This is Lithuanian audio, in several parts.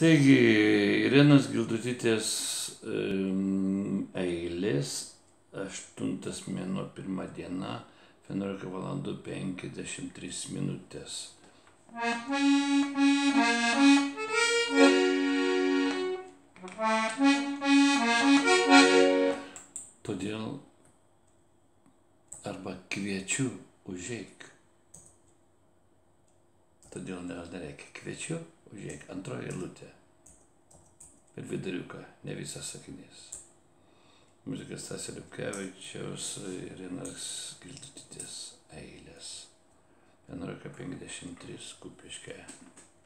Taigi, Irenos Gildutytės eilės, 8 mėno 1 diena, 11 val. 53 minutės. Todėl arba kviečiu užeik. Todėl ne- nereikia kviečiu užeik. Antroji eilutė. Per viduriuką, ne visas sakinys. Muzikas Stasio Liupkevičiaus ir Irenos Gildutytės eilės. 11.53 kupiškė.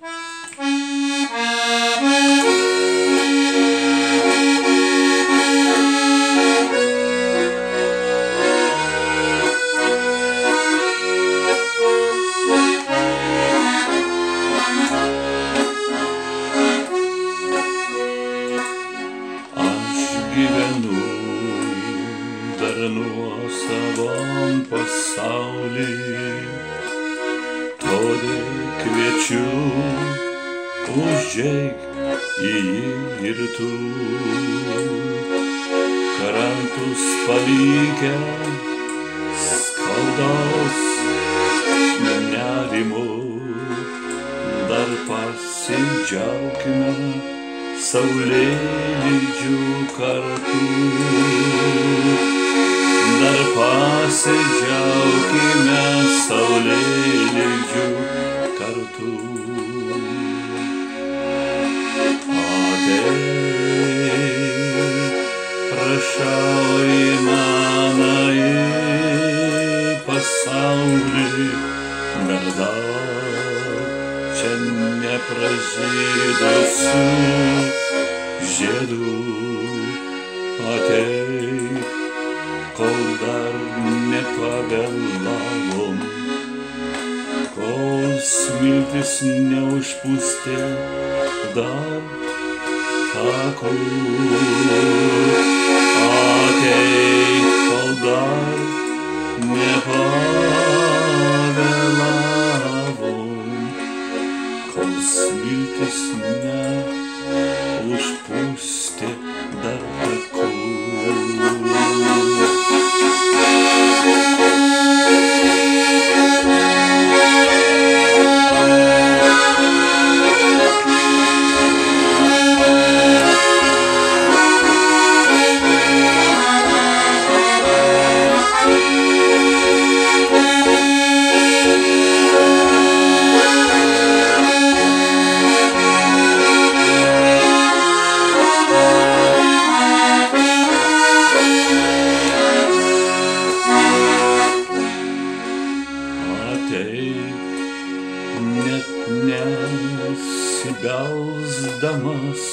Aš kviečiu užeik į jį ir tu. Karantus palikę skaudaus nerimo, dar pasidžiaugime saulėlydžių kartu. Dar pasidžiaugime saulėlydžių kartu. Ateik, prašau į manąjį pasaulį, dar daug čia nepražydusių žiedų. Ateik, kol dar nepavėlavom, kol smiltis neužpūstė dar takų. Ateik, kol dar Ateik, net nesibelsdamas,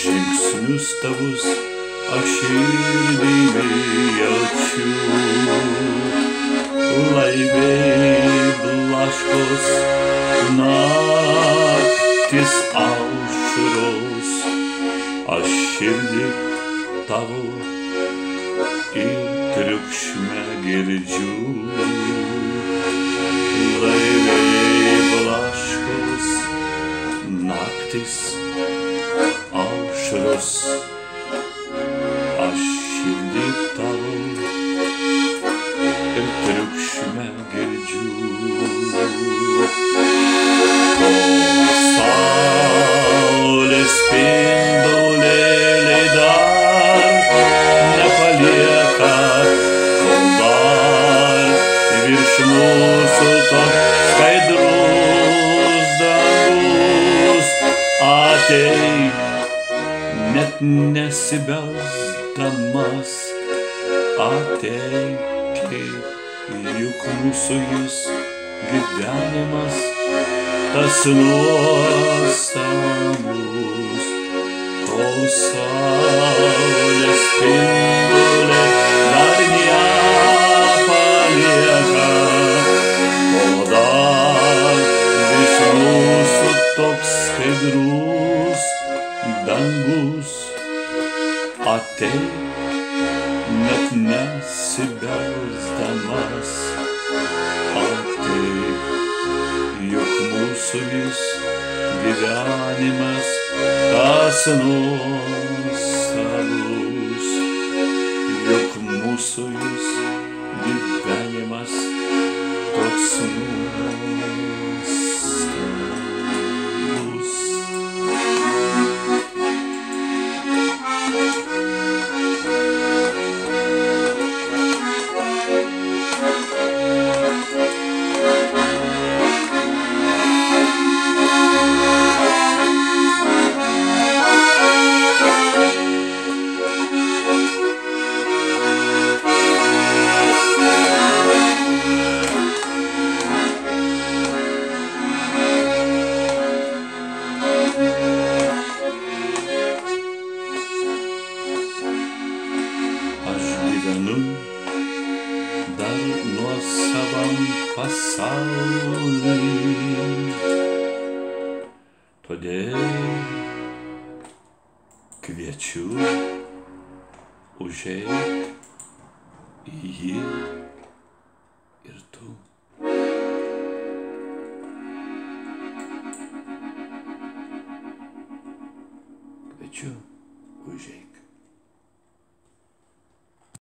žingsnius tavus aš širdimi jaučiu. Laiviai blaškos naktis aušros, aš širdį tavo ir triukšme girdžiu. Laiviai blaškos naktis aušros, aš širdį tavo ateik, juk mūsų jis gyvenimas tas nuostabus, kol saulės spindulė dar nepalieka, kol dar virš mūsų toks skaidrus dangus ateik, net nesibelsdamas ateik, juk mūsų jis gyvenimas tas nuostabus, juk mūsų jis gyvenimas kviečiu užeik į